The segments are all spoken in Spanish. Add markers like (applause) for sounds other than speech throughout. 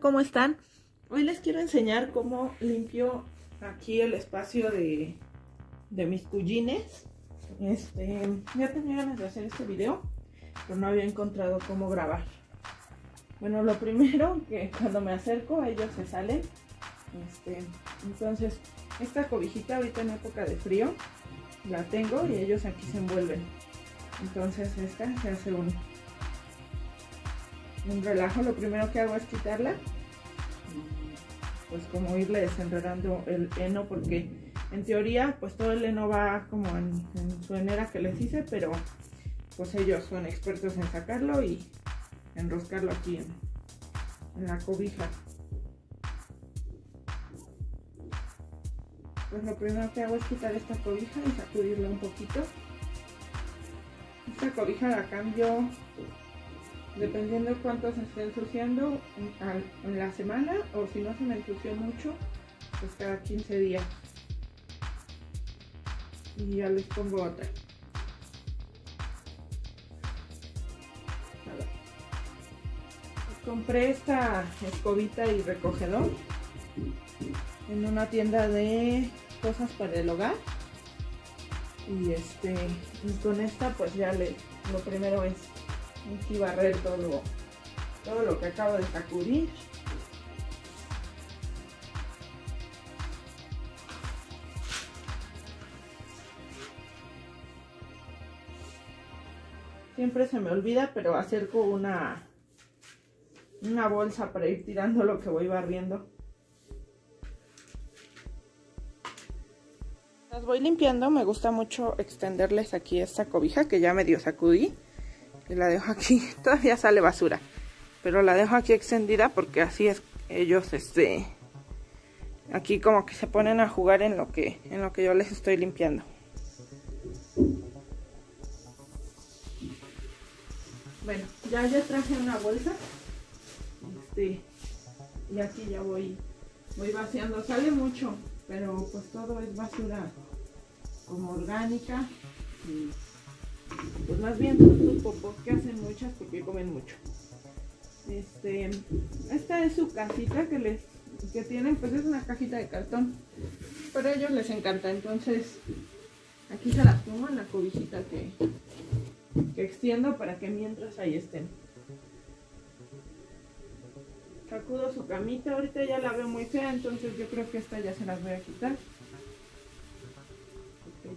¿Cómo están? Hoy les quiero enseñar cómo limpio aquí el espacio de, de mis cuyines. Este, ya tenía ganas de hacer este video, pero no había encontrado cómo grabar. Bueno, lo primero que cuando me acerco ellos se salen. Este, entonces, esta cobijita ahorita en época de frío la tengo y ellos aquí se envuelven. Entonces esta se hace un, un relajo. Lo primero que hago es quitarla. Pues como irle desenredando el heno porque en teoría pues todo el heno va como en, su enera que les hice, pero pues ellos son expertos en sacarlo y enroscarlo aquí en, en la cobija. Pues lo primero que hago es quitar esta cobija y sacudirla un poquito. Esta cobija la cambio dependiendo de cuánto se esté ensuciando en la semana o si no se me ensució mucho, pues cada 15 días. Y ya les pongo otra. Compré esta escobita y recogedor en una tienda de cosas para el hogar y este con esta pues ya lo primero es aquí barrer todo todo lo que acabo de sacudir siempre se me olvida pero acerco una una bolsa para ir tirando lo que voy barriendo Las voy limpiando, me gusta mucho extenderles aquí esta cobija que ya medio sacudí. Y la dejo aquí, (laughs) todavía sale basura. Pero la dejo aquí extendida porque así es ellos, este... Aquí como que se ponen a jugar en lo que, en lo que yo les estoy limpiando. Bueno, ya ya traje una bolsa. Este, y aquí ya voy, voy vaciando. Sale mucho, pero pues todo es basura como orgánica y pues más bien son sus popos que hacen muchas porque comen mucho. Este esta es su casita que les que tienen pues es una cajita de cartón pero a ellos les encanta entonces aquí se las pongo en la cobijita que, que extiendo para que mientras ahí estén. Sacudo su camita ahorita ya la veo muy fea entonces yo creo que esta ya se las voy a quitar.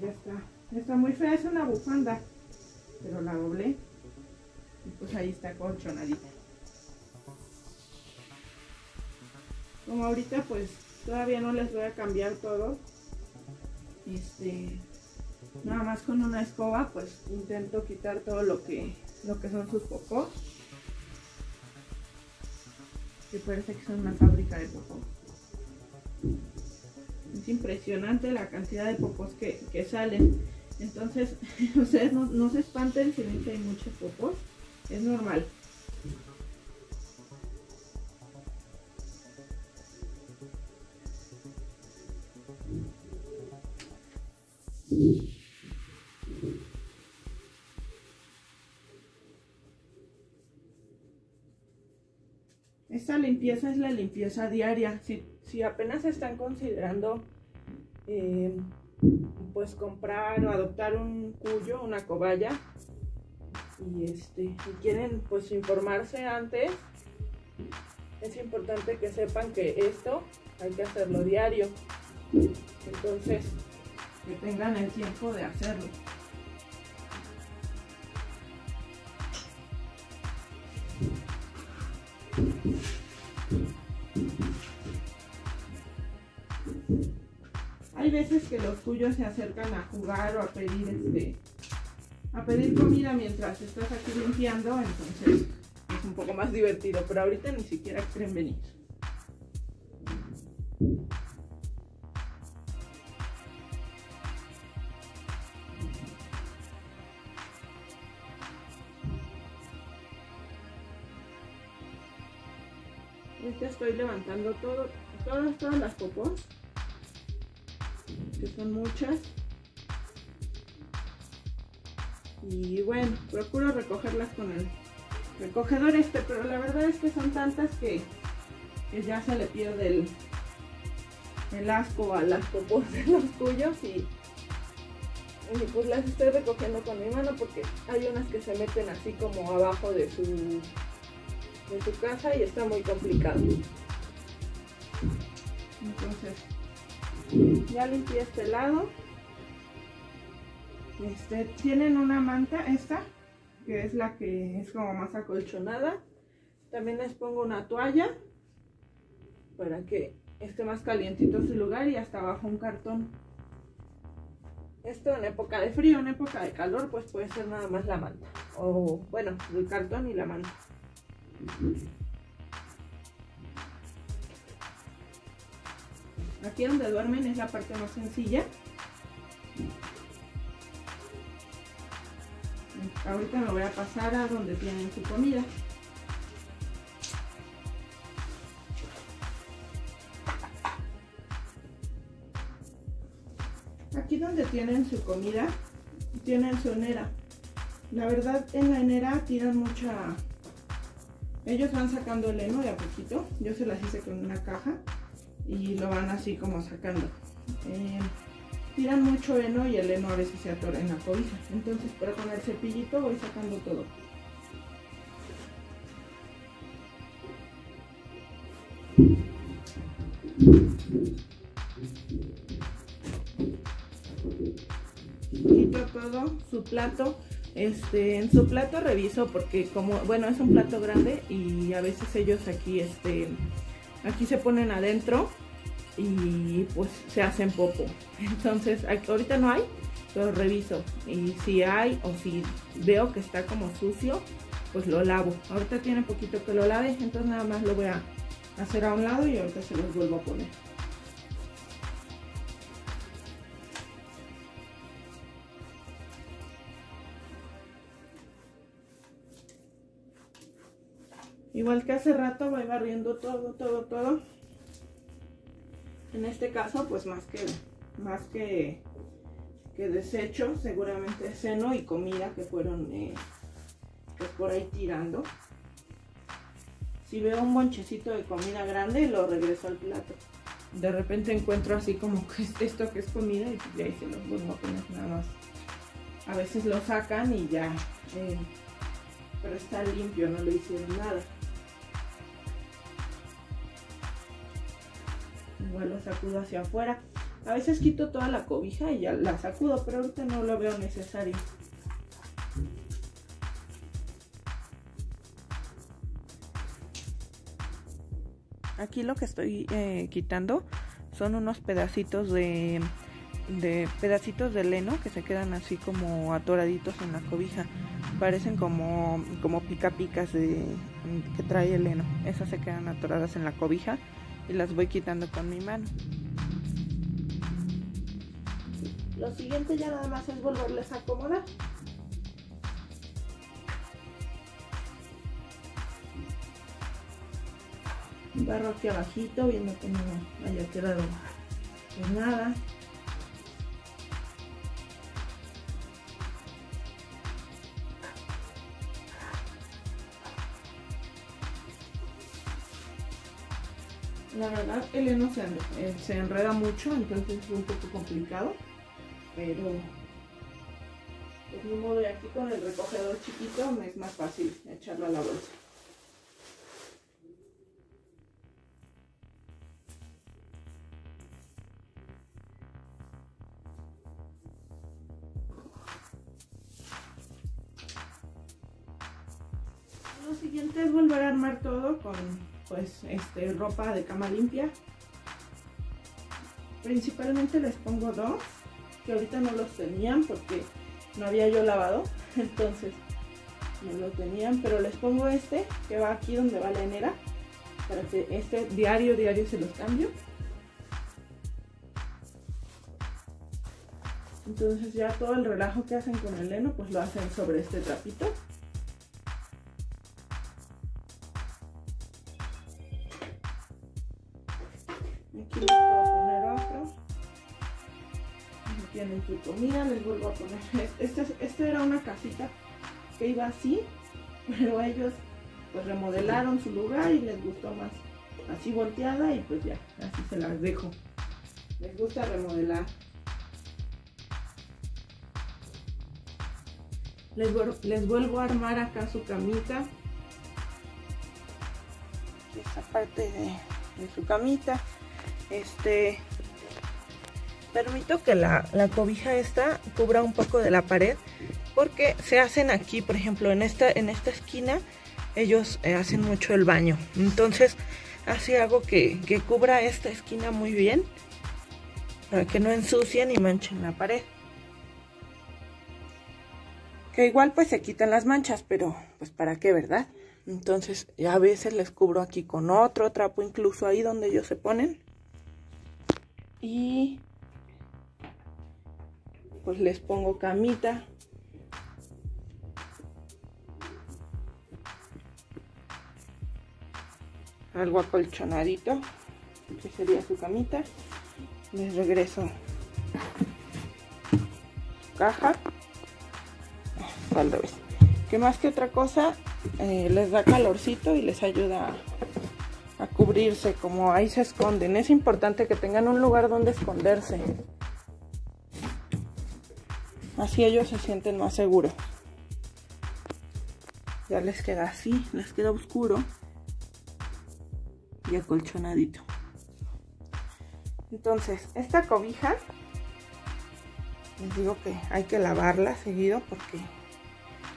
Ya está, está muy fea, es una bufanda, pero la doblé y pues ahí está colchonadita. Como ahorita pues todavía no les voy a cambiar todo, este, nada más con una escoba pues intento quitar todo lo que, lo que son sus popos. Que parece que son una fábrica de popos. Es impresionante la cantidad de popos que, que salen. Entonces, (laughs) ustedes no, se espanten si ven que hay muchos popos. Es normal. Esta limpieza es la limpieza diaria. Si, si apenas están considerando eh, pues comprar o adoptar un cuyo, una cobaya, y este, y quieren pues informarse antes, es importante que sepan que esto hay que hacerlo diario. Entonces, que tengan el tiempo de hacerlo. Veces que los cuyos se acercan a jugar o a pedir este a pedir comida mientras estás aquí limpiando, entonces es un poco más divertido, pero ahorita ni siquiera quieren venir. Ahorita estoy levantando todo, todas, todas las popos, que son muchas. Y bueno, procuro recogerlas con el recogedor este, pero la verdad es que son tantas que que ya se le pierde el, el asco a las popos de los cuyos y, y pues las estoy recogiendo con mi mano porque hay unas que se meten así como abajo de su, de su casa y está muy complicado. Entonces, ya limpié este lado. Este, tienen una manta, esta, que es la que es como más acolchonada. También les pongo una toalla para que esté más calientito su lugar y hasta abajo un cartón. Esto en época de frío, en época de calor, pues puede ser nada más la manta. O bueno, el cartón y la manta. Aquí donde duermen es la parte más sencilla. Ahorita me voy a pasar a donde tienen su comida. Aquí donde tienen su comida, tienen su enera. La verdad, en la enera tiran mucha... Ellos van sacando el heno de a poquito. Yo se las hice con una caja y lo van así como sacando. Eh, tiran mucho heno y el heno a veces se atora en la cobija. Entonces, pero con el cepillito voy sacando todo. Quito todo su plato. Este, en su plato reviso porque como, bueno, es un plato grande y a veces ellos aquí, este, aquí se ponen adentro y pues se hacen poco. (laughs) Entonces, ahorita no hay, pero reviso. Y si hay o si veo que está como sucio, pues lo lavo. Ahorita tiene poquito que lo lave, entonces nada más lo voy a hacer a un lado y ahorita se los vuelvo a poner. Igual que hace rato voy barriendo todo, todo, todo. En este caso, pues más que, más que, que desecho, seguramente seno y comida que fueron pues por ahí tirando. Si veo un bonchecito de comida grande, lo regreso al plato. De repente encuentro así como que esto que es comida y pues ahí se los vuelvo a nada más. A veces lo sacan y ya, eh, pero está limpio, no le hicieron nada. Lo sacudo hacia afuera. A veces quito toda la cobija y ya la sacudo, pero ahorita no lo veo necesario. Aquí lo que estoy eh, quitando son unos pedacitos de, de pedacitos de leno que se quedan así como atoraditos en la cobija. Parecen como, como pica picas de, que trae el heno. Esas se quedan atoradas en la cobija y las voy quitando con mi mano. Lo siguiente ya nada más es volverles a acomodar. Barro aquí abajito viendo que no haya quedado pues nada. La verdad el heno se, eh, se enreda mucho, entonces es un poco complicado, pero de mi modo y aquí con el recogedor chiquito me es más fácil echarlo a la bolsa. Lo siguiente es volver a armar todo con pues este, ropa de cama limpia. Principalmente les pongo dos, que ahorita no los tenían porque no había yo lavado, (laughs) entonces no lo tenían, pero les pongo este que va aquí donde va la enera, para que este diario, diario se los cambio. Entonces ya todo el relajo que hacen con el heno, pues lo hacen sobre este trapito. Comida, les vuelvo a poner. (laughs) Esta este era una casita que iba así, (laughs) pero ellos pues remodelaron su lugar y les gustó más así volteada y pues ya, así se las dejo. Les gusta remodelar. Les, vuelvo a armar acá su camita. Esta parte de su camita. Este, permito que la, cobija esta cubra un poco de la pared porque se hacen aquí, por ejemplo, en esta, en esta esquina, ellos eh, hacen mucho el baño. Entonces, así hago que, que cubra esta esquina muy bien para que no ensucien y manchen la pared. Que igual pues se quitan las manchas, pero pues para qué, ¿verdad? Entonces a veces les cubro aquí con otro trapo, incluso ahí donde ellos se ponen. Y pues les pongo camita. Algo acolchonadito, que sería su camita. Les regreso caja. Al revés. Que más que otra cosa, eh, les da calorcito y les ayuda a cubrirse, como ahí se esconden. Es importante que tengan un lugar donde esconderse. Así ellos se sienten más seguros. Ya les queda así, les queda oscuro y acolchonadito. Entonces, esta cobija, les digo que hay que lavarla seguido porque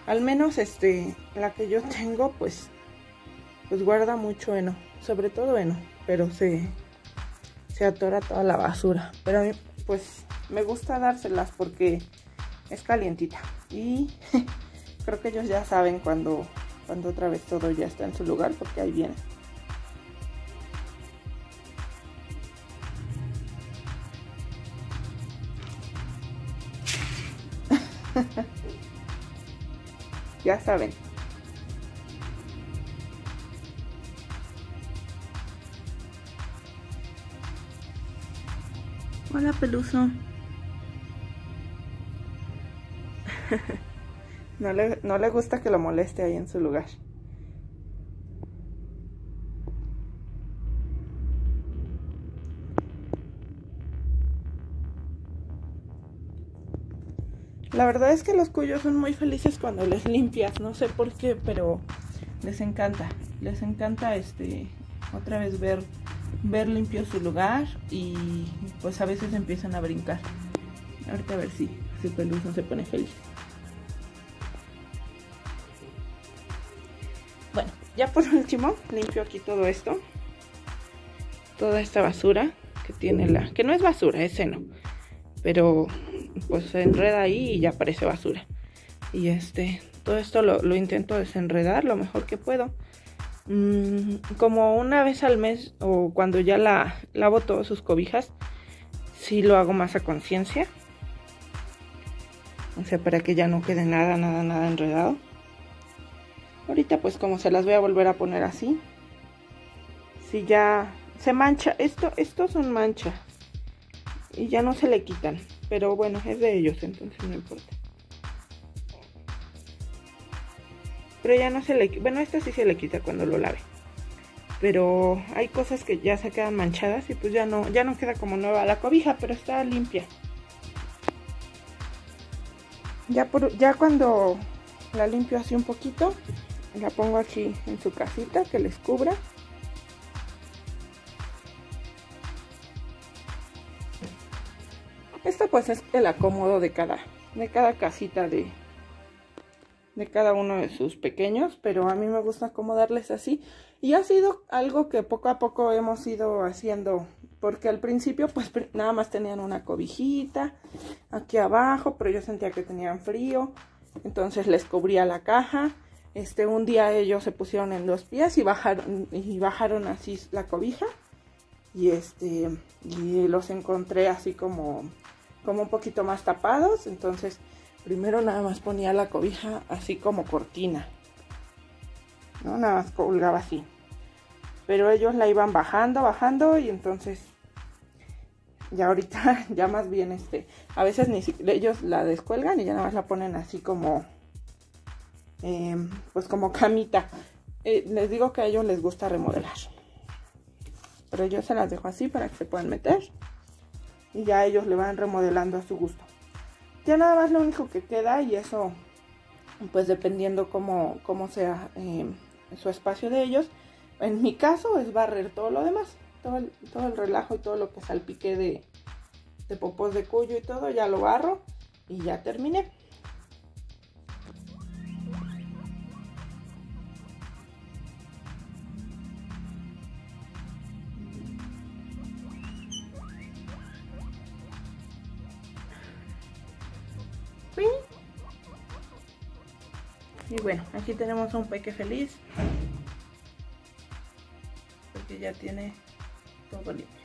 al menos este, la que yo tengo, pues, pues guarda mucho heno, sobre todo heno, pero se, se atora toda la basura. Pero a mí, pues, me gusta dárselas porque es calientita y (laughs) creo que ellos ya saben cuando, cuando otra vez todo ya está en su lugar porque ahí viene. (laughs) ya saben. Hola peluso. No, le, no le gusta que lo moleste ahí en su lugar. La verdad es que los cuyos son muy felices cuando les limpias, no sé por qué, pero les encanta, les encanta este otra vez ver ver limpio su lugar y pues a veces empiezan a brincar. Ahorita a ver si su peluso se pone feliz. Ya por (laughs) último limpio aquí todo esto. Toda esta basura que tiene la... Que no es basura, es seno. Pero pues se enreda ahí y ya parece basura. Y este, todo esto lo, intento desenredar lo mejor que puedo. Mm, como una vez al mes o cuando ya la lavo todas sus cobijas, sí lo hago más a conciencia. O sea, para que ya no quede nada, nada, nada enredado. Ahorita pues como se las voy a volver a poner así. Si ya se mancha, esto, estos son manchas. Y ya no se le quitan. Pero bueno, es de ellos, entonces no importa. Pero ya no se le... Bueno, esto sí se le quita cuando lo lave. Pero hay cosas que ya se quedan manchadas y pues ya no, ya no queda como nueva la cobija, pero está limpia. Ya, por, ya cuando la limpio así un poquito, la pongo aquí en su casita que les cubra. Esto pues es el acomodo de cada, de cada casita de, de cada uno de sus pequeños, pero a mí me gusta acomodarles así. Y ha sido algo que poco a poco hemos ido haciendo, porque al principio pues nada más tenían una cobijita aquí abajo, pero yo sentía que tenían frío, entonces les cubría la caja este, un día ellos se pusieron en dos pies y bajaron, y bajaron así la cobija. Y este, y los encontré así como, como un poquito más tapados. Entonces, primero nada más ponía la cobija así como cortina. ¿No? Nada más colgaba así. Pero ellos la iban bajando, bajando y entonces ya ahorita (laughs) ya más bien este a veces ni ellos la descuelgan y ya nada más la ponen así como Em, pues como camita. Eh, les digo que a ellos les gusta remodelar. pero yo se las dejo así para que se puedan meter y ya ellos le van remodelando a su gusto. Ya nada más lo único que queda y eso pues dependiendo cómo, cómo sea eh, su espacio de ellos. En mi caso es barrer todo lo demás, todo el, todo el relajo y todo lo que salpique de, de popos de cuyo y todo, ya lo barro y ya terminé. Y bueno, aquí tenemos un peque feliz. Porque ya tiene todo limpio.